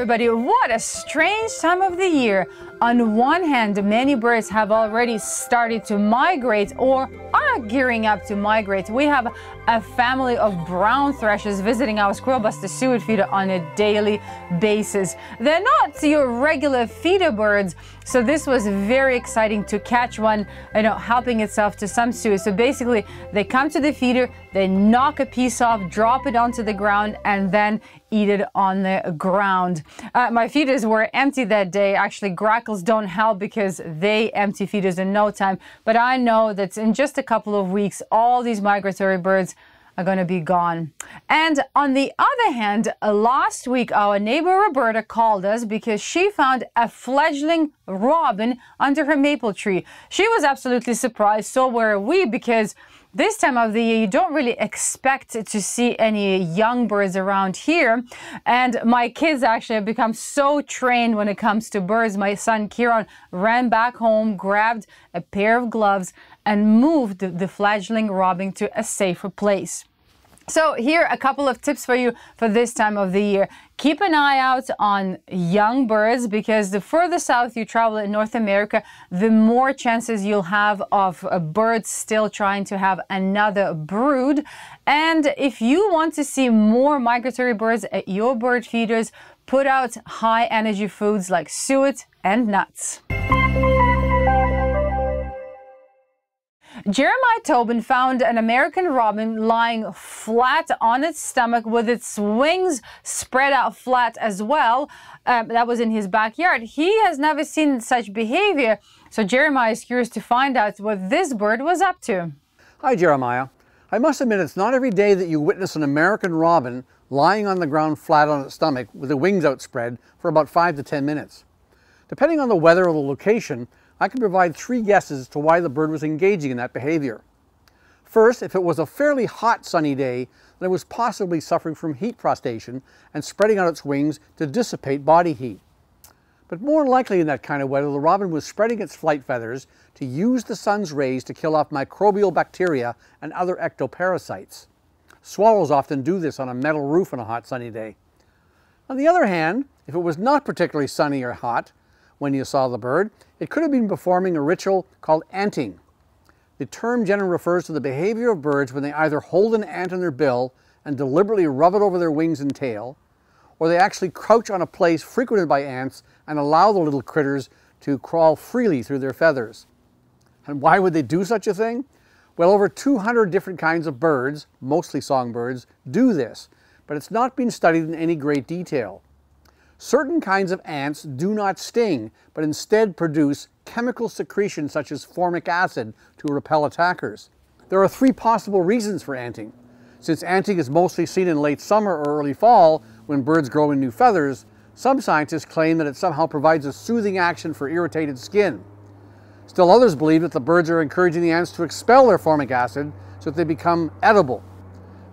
everybody, what a strange time of the year. On one hand, many birds have already started to migrate or are gearing up to migrate. We have a family of brown thrushes visiting our squirrel buster suet feeder on a daily basis. They're not your regular feeder birds, so this was very exciting to catch one, you know, helping itself to some suet. So basically, they come to the feeder, they knock a piece off, drop it onto the ground, and then eat it on the ground. Uh, my feeders were empty that day. Actually, grackles don't help because they empty feeders in no time. But I know that in just a couple of weeks, all these migratory birds are going to be gone. And on the other hand, last week our neighbor Roberta called us because she found a fledgling robin under her maple tree. She was absolutely surprised, so were we, because this time of the year, you don't really expect to see any young birds around here. And my kids actually have become so trained when it comes to birds. My son Kieran ran back home, grabbed a pair of gloves, and moved the fledgling robin to a safer place. So here a couple of tips for you for this time of the year. Keep an eye out on young birds because the further south you travel in North America, the more chances you'll have of uh, birds still trying to have another brood. And if you want to see more migratory birds at your bird feeders, put out high energy foods like suet and nuts. Jeremiah Tobin found an American robin lying flat on its stomach with its wings spread out flat as well. Um, that was in his backyard. He has never seen such behavior, so Jeremiah is curious to find out what this bird was up to. Hi, Jeremiah. I must admit it's not every day that you witness an American robin lying on the ground flat on its stomach with the wings outspread for about 5 to 10 minutes. Depending on the weather or the location, I can provide three guesses as to why the bird was engaging in that behavior. First, if it was a fairly hot sunny day, then it was possibly suffering from heat prostration and spreading out its wings to dissipate body heat. But more likely in that kind of weather, the robin was spreading its flight feathers to use the sun's rays to kill off microbial bacteria and other ectoparasites. Swallows often do this on a metal roof on a hot sunny day. On the other hand, if it was not particularly sunny or hot, when you saw the bird. It could have been performing a ritual called anting. The term generally refers to the behavior of birds when they either hold an ant in their bill and deliberately rub it over their wings and tail, or they actually crouch on a place frequented by ants and allow the little critters to crawl freely through their feathers. And why would they do such a thing? Well, over 200 different kinds of birds, mostly songbirds, do this, but it's not been studied in any great detail. Certain kinds of ants do not sting, but instead produce chemical secretions such as formic acid to repel attackers. There are three possible reasons for anting. Since anting is mostly seen in late summer or early fall when birds grow in new feathers, some scientists claim that it somehow provides a soothing action for irritated skin. Still others believe that the birds are encouraging the ants to expel their formic acid so that they become edible.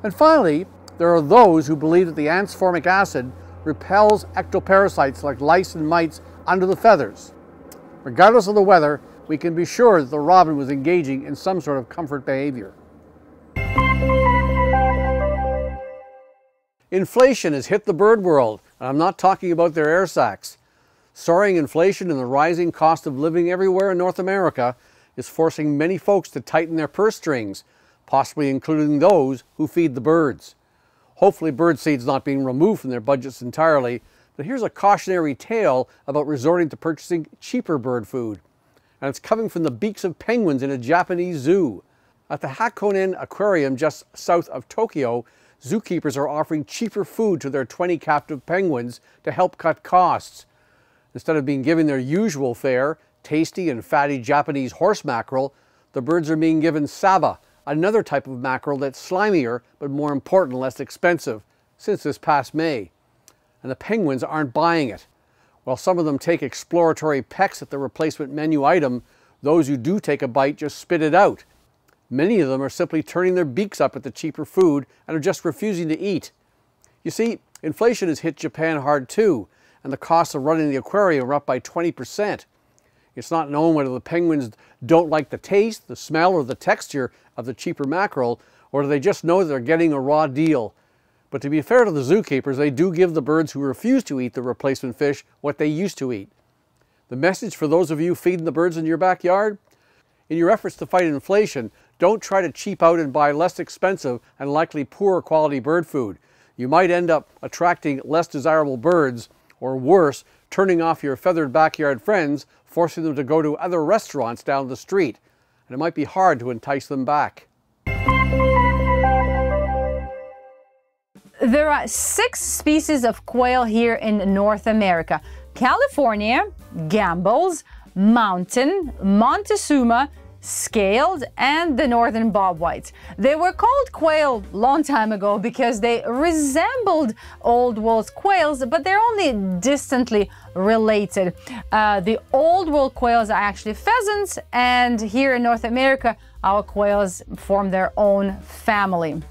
And finally, there are those who believe that the ant's formic acid repels ectoparasites like lice and mites under the feathers. Regardless of the weather, we can be sure that the robin was engaging in some sort of comfort behavior. Inflation has hit the bird world, and I'm not talking about their air sacs. Soaring inflation and the rising cost of living everywhere in North America is forcing many folks to tighten their purse strings, possibly including those who feed the birds. Hopefully birdseed's not being removed from their budgets entirely, but here's a cautionary tale about resorting to purchasing cheaper bird food. And it's coming from the beaks of penguins in a Japanese zoo. At the Hakone Aquarium just south of Tokyo, zookeepers are offering cheaper food to their 20 captive penguins to help cut costs. Instead of being given their usual fare, tasty and fatty Japanese horse mackerel, the birds are being given saba, another type of mackerel that's slimier, but more important, less expensive, since this past May. And the penguins aren't buying it. While some of them take exploratory pecks at the replacement menu item, those who do take a bite just spit it out. Many of them are simply turning their beaks up at the cheaper food and are just refusing to eat. You see, inflation has hit Japan hard too, and the costs of running the aquarium are up by 20 percent. It's not known whether the penguins don't like the taste, the smell, or the texture of the cheaper mackerel, or do they just know they're getting a raw deal. But to be fair to the zookeepers, they do give the birds who refuse to eat the replacement fish what they used to eat. The message for those of you feeding the birds in your backyard? In your efforts to fight inflation, don't try to cheap out and buy less expensive and likely poorer quality bird food. You might end up attracting less desirable birds, or worse, turning off your feathered backyard friends, forcing them to go to other restaurants down the street. And it might be hard to entice them back. There are six species of quail here in North America. California, Gambel's, Mountain, Montezuma, scaled and the northern bobwhite. They were called quail long time ago because they resembled old world quails, but they're only distantly related. Uh, the old world quails are actually pheasants, and here in North America, our quails form their own family.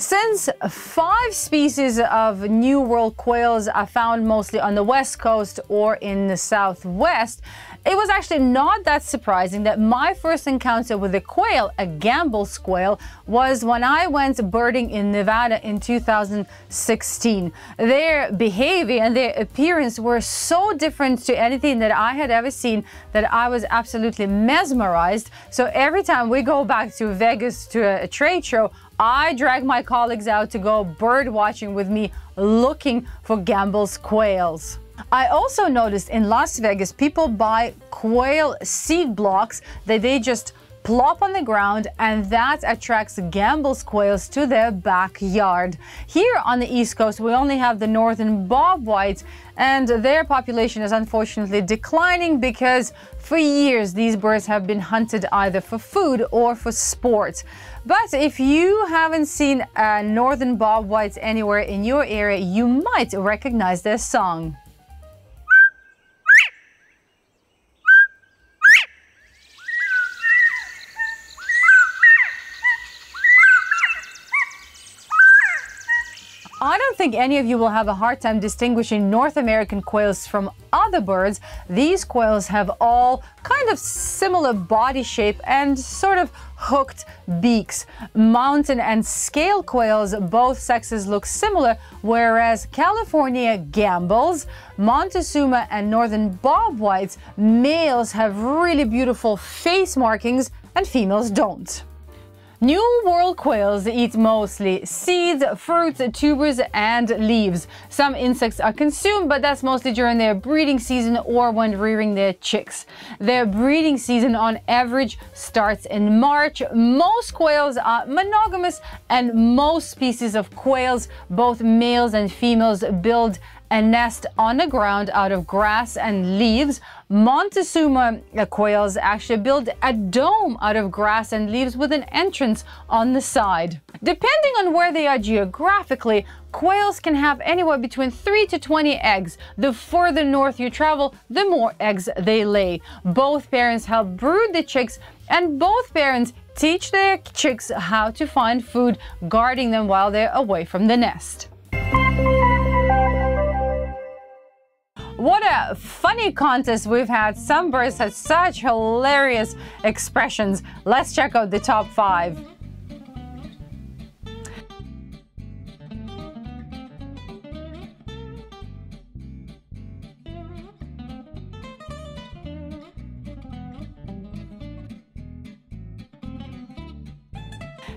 Since five species of New World quails are found mostly on the west coast or in the southwest, it was actually not that surprising that my first encounter with a quail, a Gambel's quail, was when I went birding in Nevada in 2016. Their behavior and their appearance were so different to anything that I had ever seen that I was absolutely mesmerized. So every time we go back to Vegas to a, a trade show, I drag my colleagues out to go bird watching with me looking for Gambel's quails. I also noticed in Las Vegas people buy quail seed blocks that they just plop on the ground and that attracts Gambel's quails to their backyard. Here on the East Coast, we only have the northern bobwhites and their population is unfortunately declining because for years these birds have been hunted either for food or for sport. But if you haven't seen uh, northern bobwhites anywhere in your area, you might recognize their song. Think any of you will have a hard time distinguishing North American quails from other birds. These quails have all kind of similar body shape and sort of hooked beaks. Mountain and scale quails, both sexes look similar, whereas California Gambel's, Montezuma and Northern Bobwhites, males have really beautiful face markings and females don't. New World quails eat mostly seeds, fruits, tubers, and leaves. Some insects are consumed, but that's mostly during their breeding season or when rearing their chicks. Their breeding season on average starts in March. Most quails are monogamous and most species of quails, both males and females, build a nest on the ground out of grass and leaves. Montezuma quails actually build a dome out of grass and leaves with an entrance on the side. Depending on where they are geographically, quails can have anywhere between 3 to 20 eggs. The further north you travel, the more eggs they lay. Both parents help brood the chicks and both parents teach their chicks how to find food, guarding them while they're away from the nest. What a funny contest we've had. Some birds had such hilarious expressions. Let's check out the top five.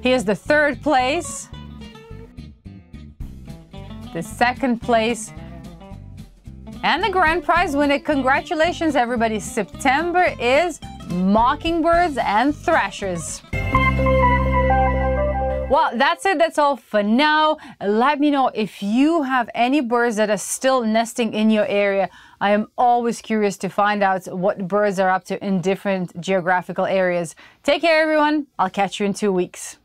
Here's the third place. The second place and the grand prize winner. Congratulations, everybody. September is mockingbirds and thrashers. Well, that's it. That's all for now. Let me know if you have any birds that are still nesting in your area. I am always curious to find out what birds are up to in different geographical areas. Take care, everyone. I'll catch you in two weeks.